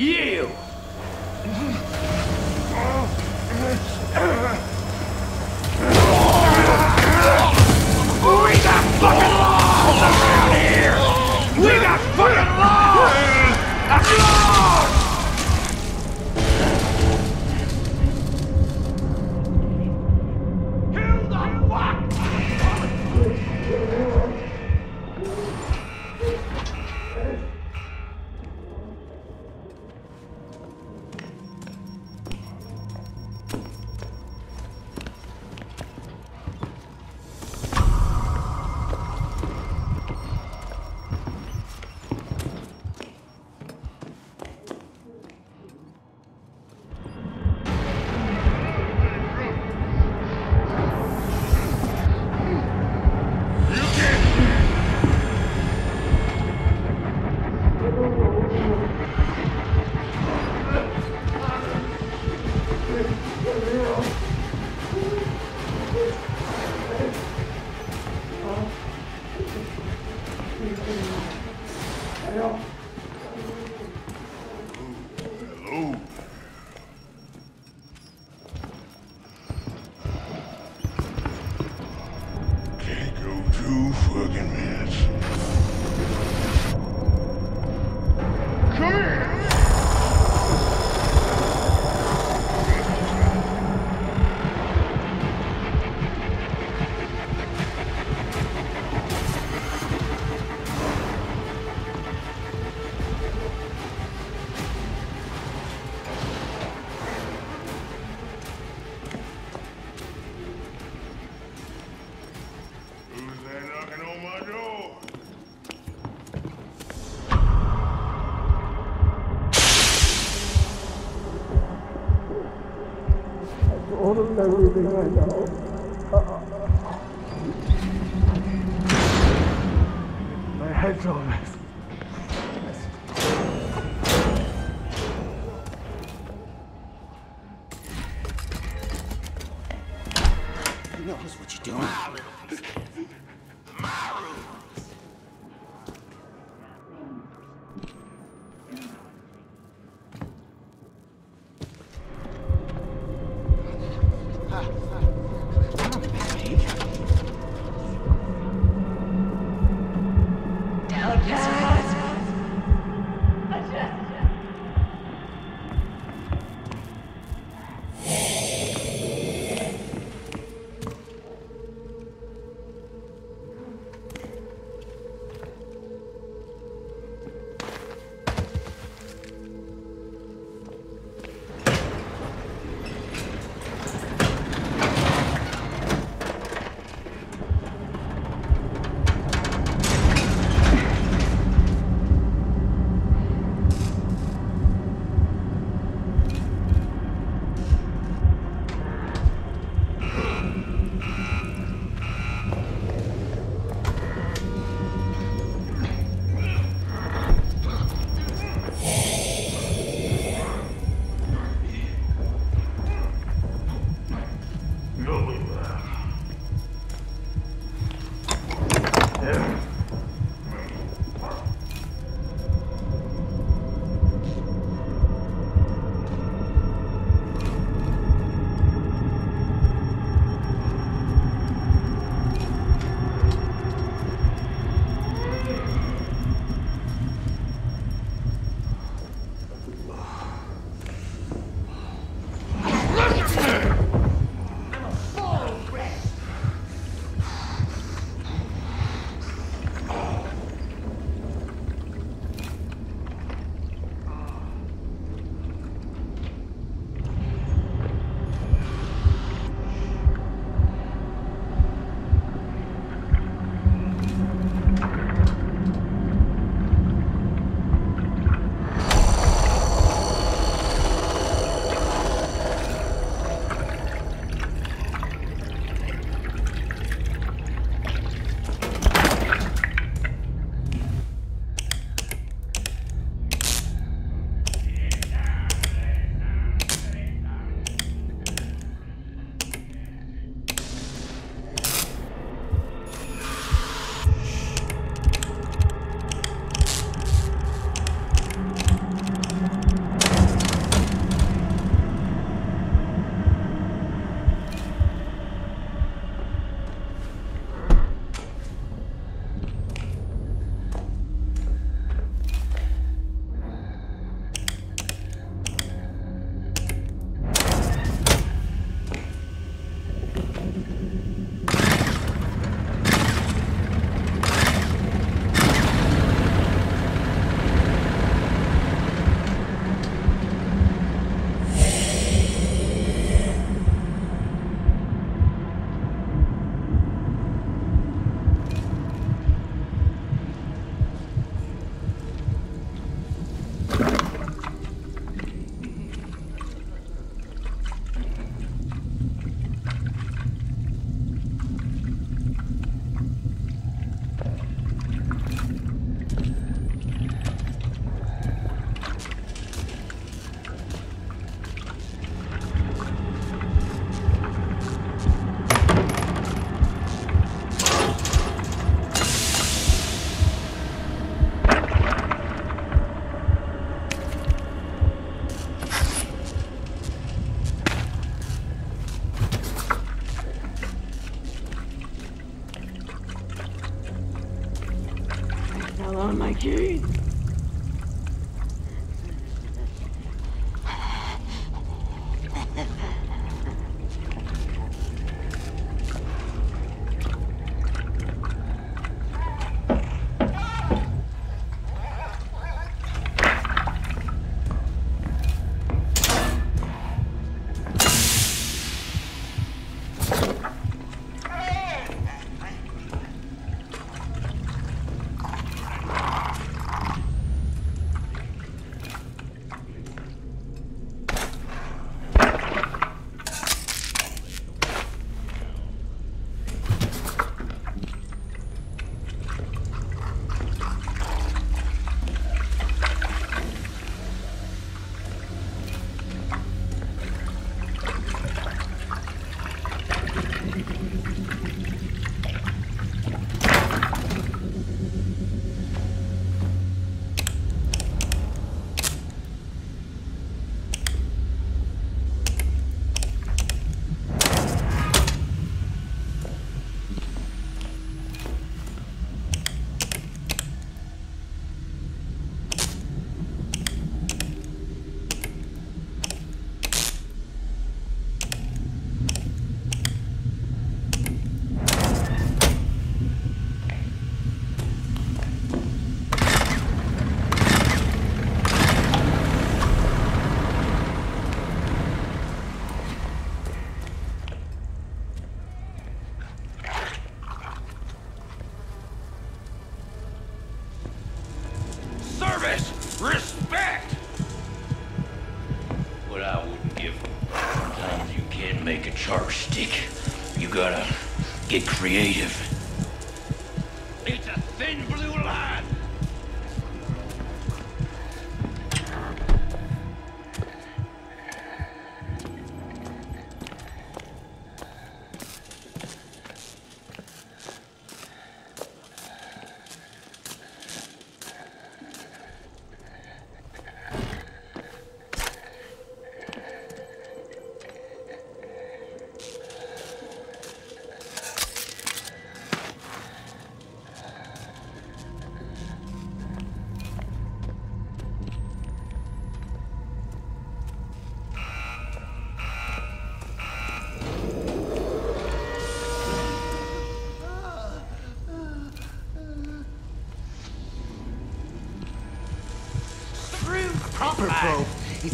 You! 嗯嗯，哎呦。た上でないな。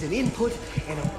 An input and an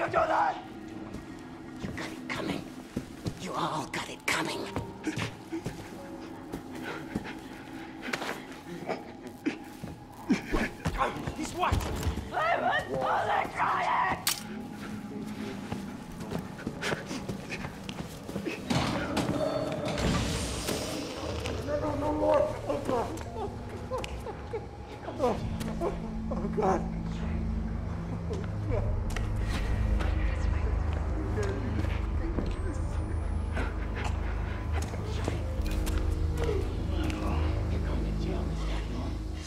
Why would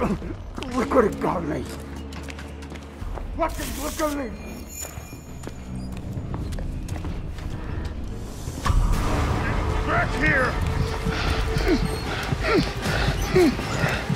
Look what it got me. Fucking look at me. Back here!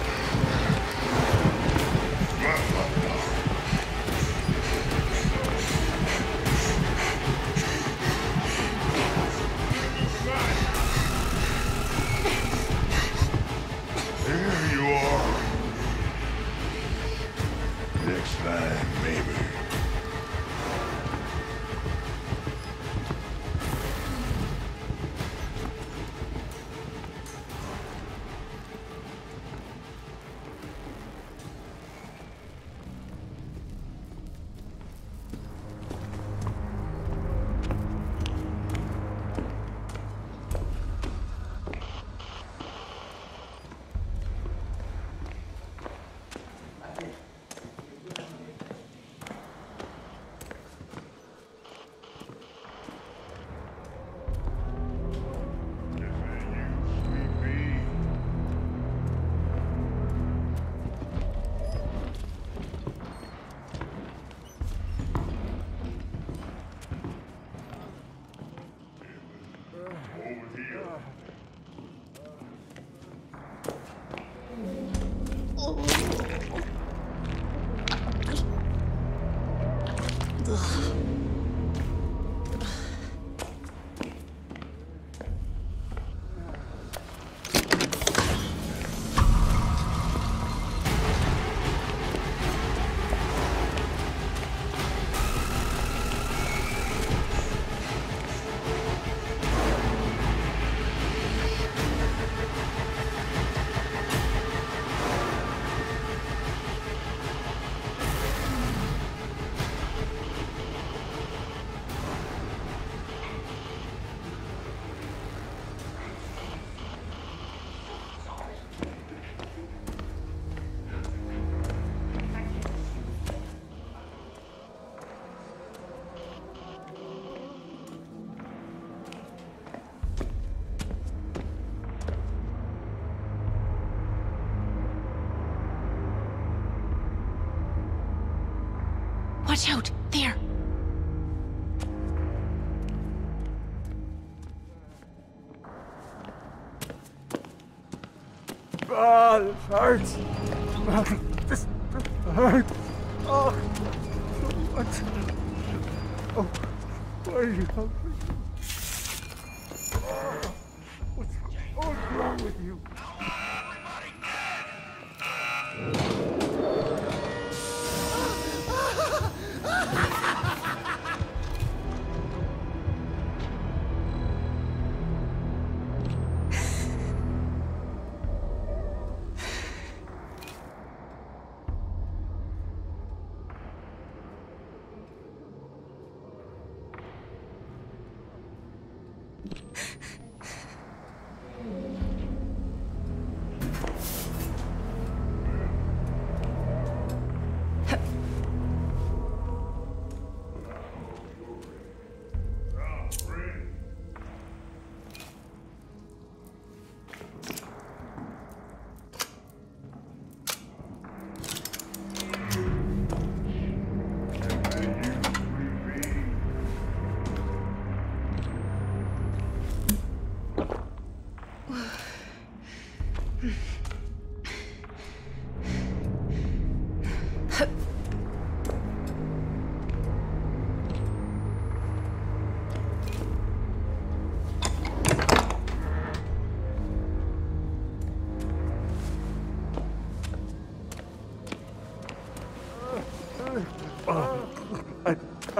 Watch out! There! Ah, this hurts. Ah, This, hurts. Oh, so much. Oh, why are you helping? Oh, what's, what's wrong with you?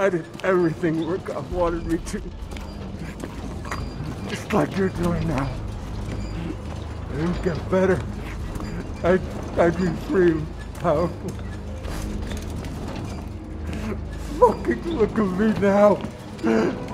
I did everything God wanted me to. Just like you're doing now. I didn't get better. I, I'd be free and powerful. Fucking look at me now.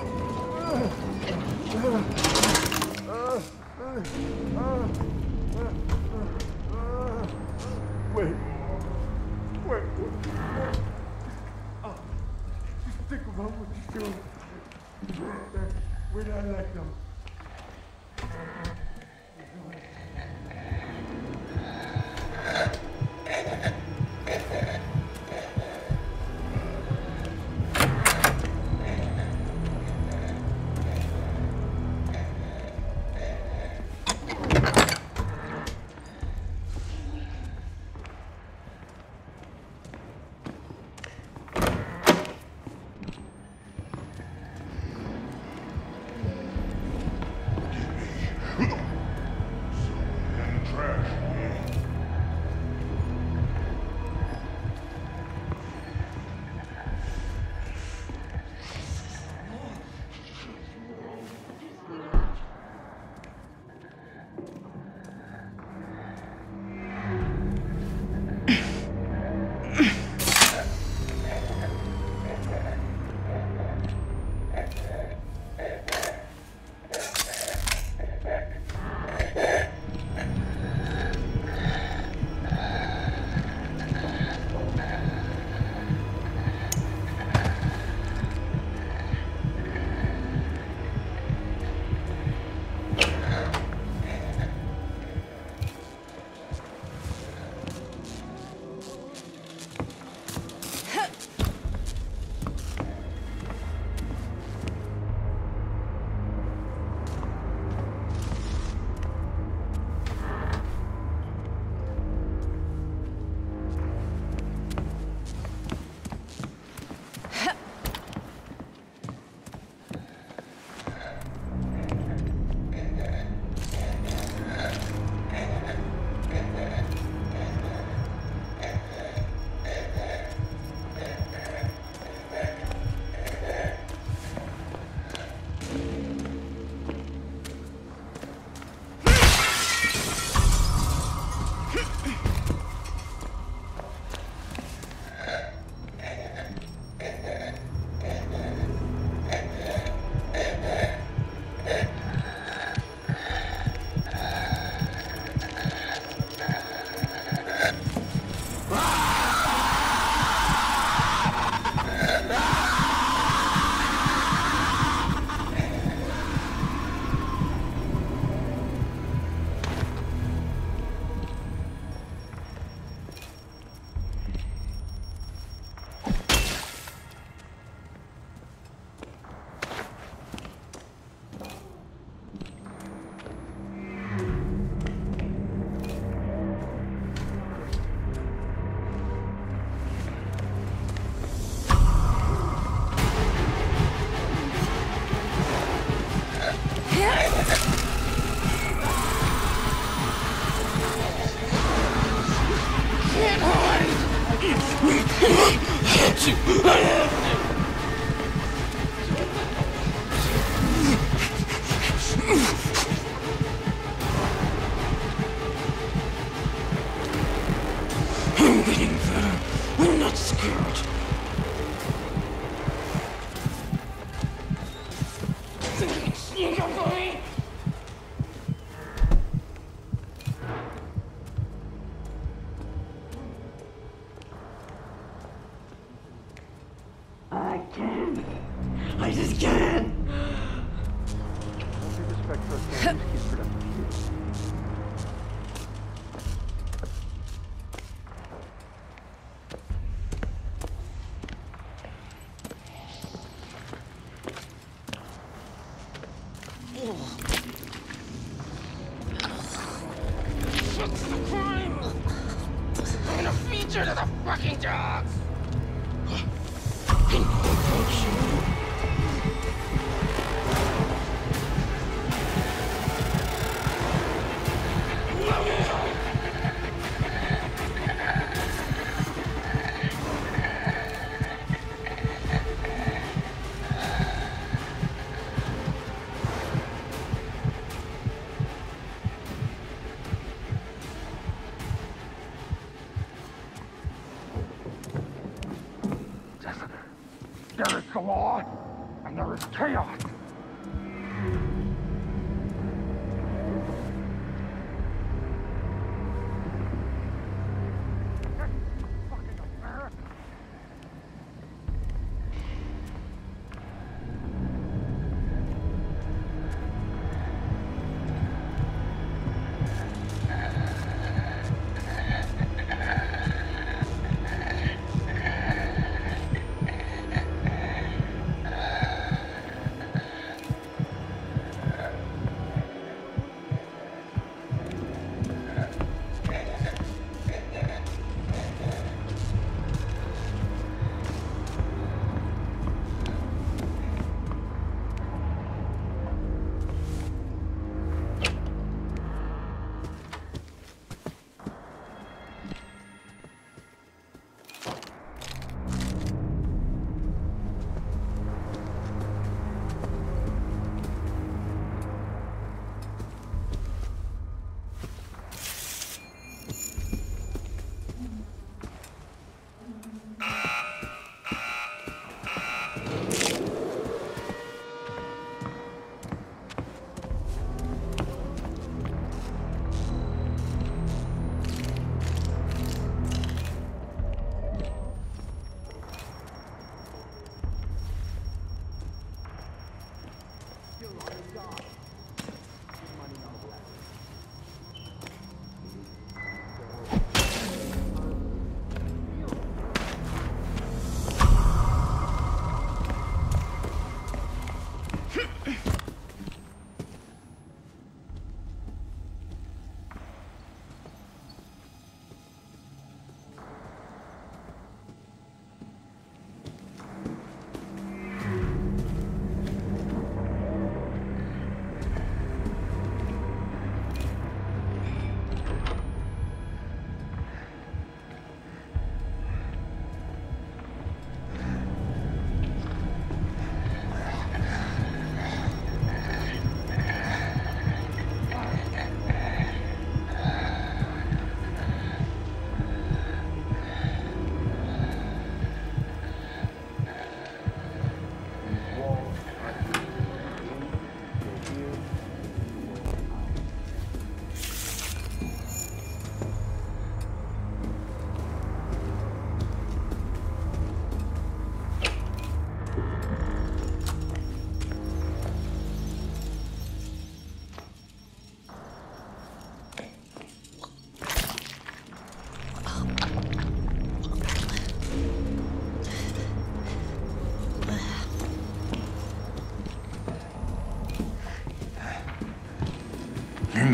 What's the crime? I'm gonna you to the fucking dogs.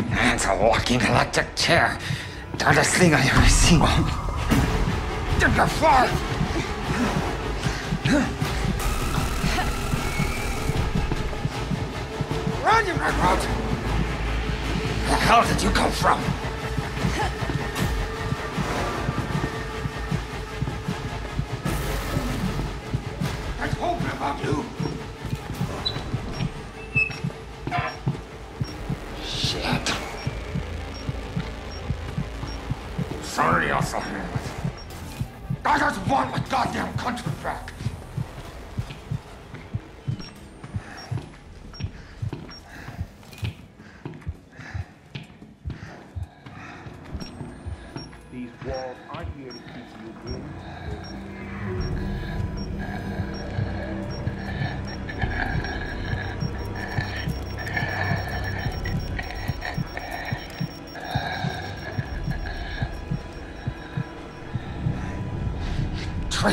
That's a walking electric chair. Darndest thing I ever seen. Get the floor! Run, you railroad! Where the hell did you come from?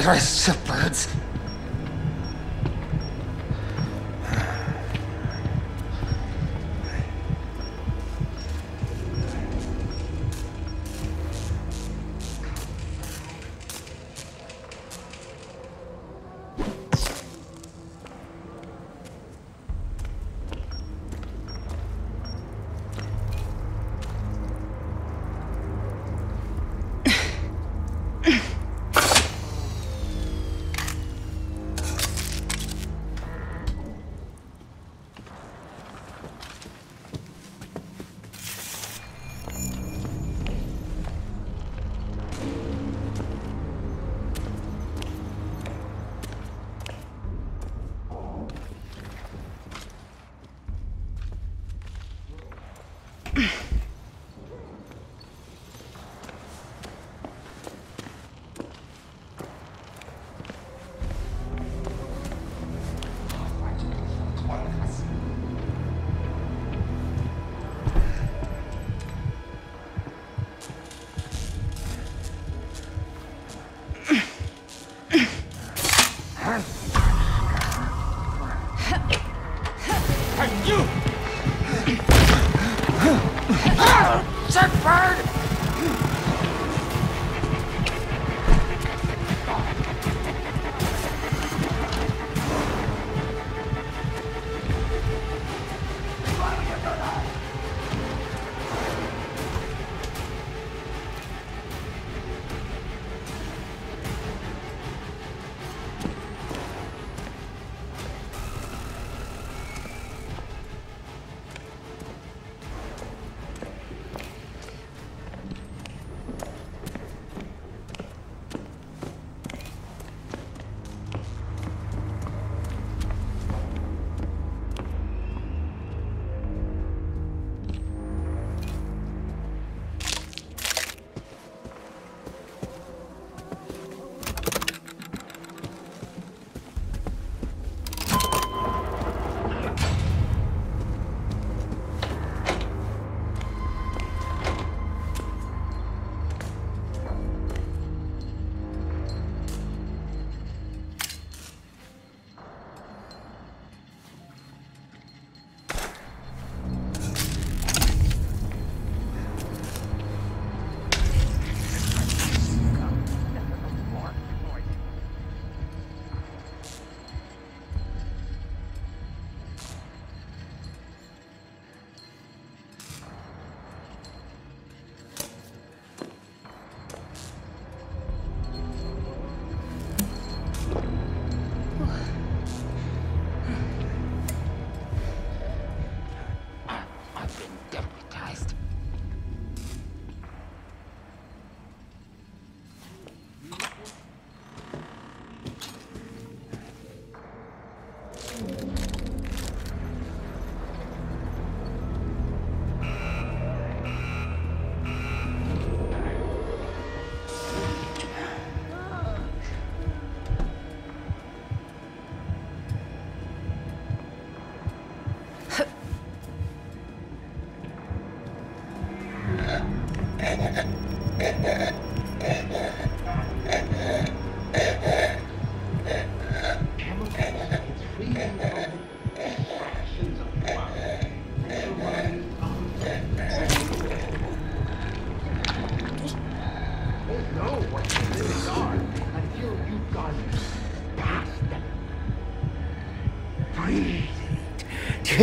Traitorous Sick bird! I've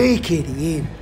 Take it in.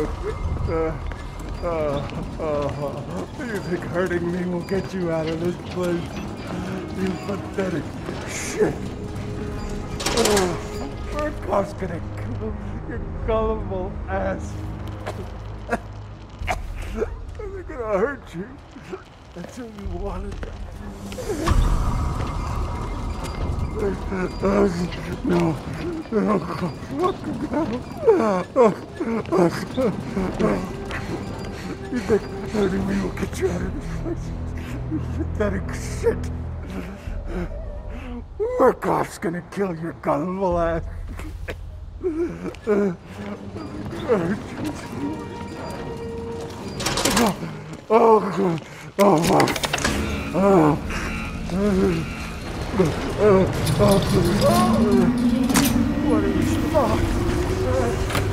You think hurting me will get you out of this place? You pathetic shit. Oh, Murkoff's gonna kill you gullible ass. They're gonna hurt you. Who you wanted. No, no, No. Fucking hell. You think hurting me will get you out of this place? You pathetic shit. Murkoff's gonna kill your gullible ass. Oh, God. Oh, God. Oh. oh. What are you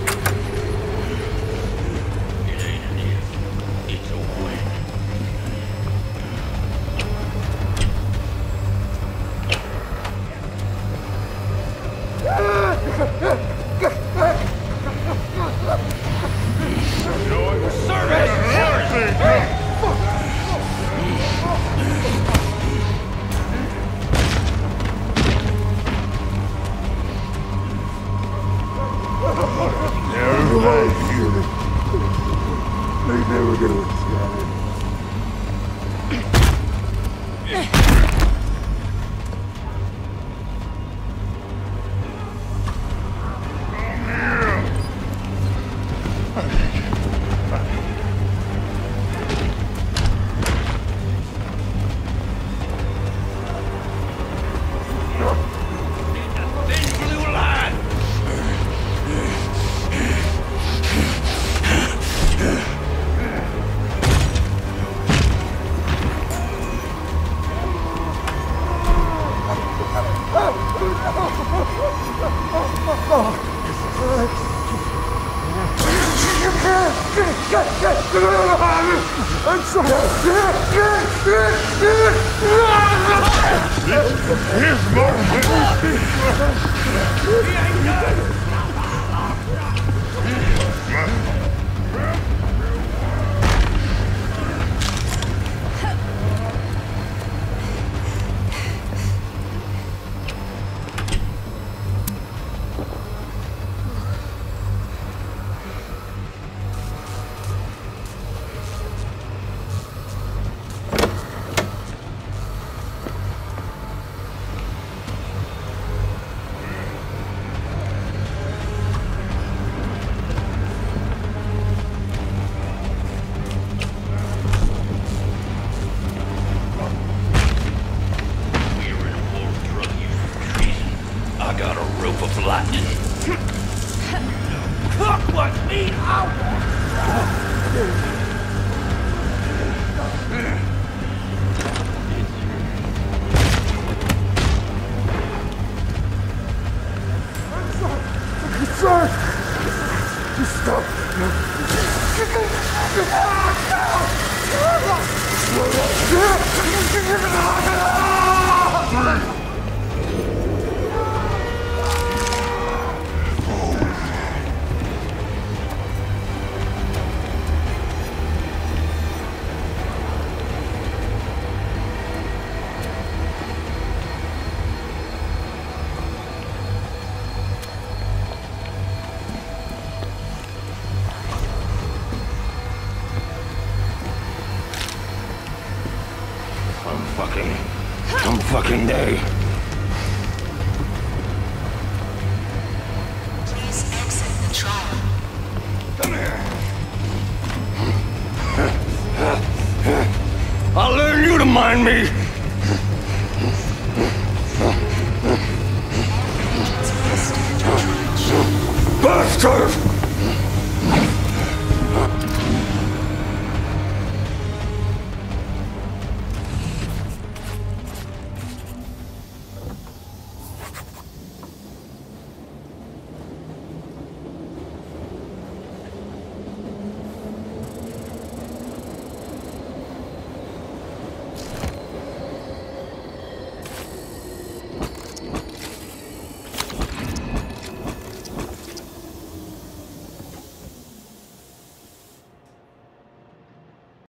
fucking day.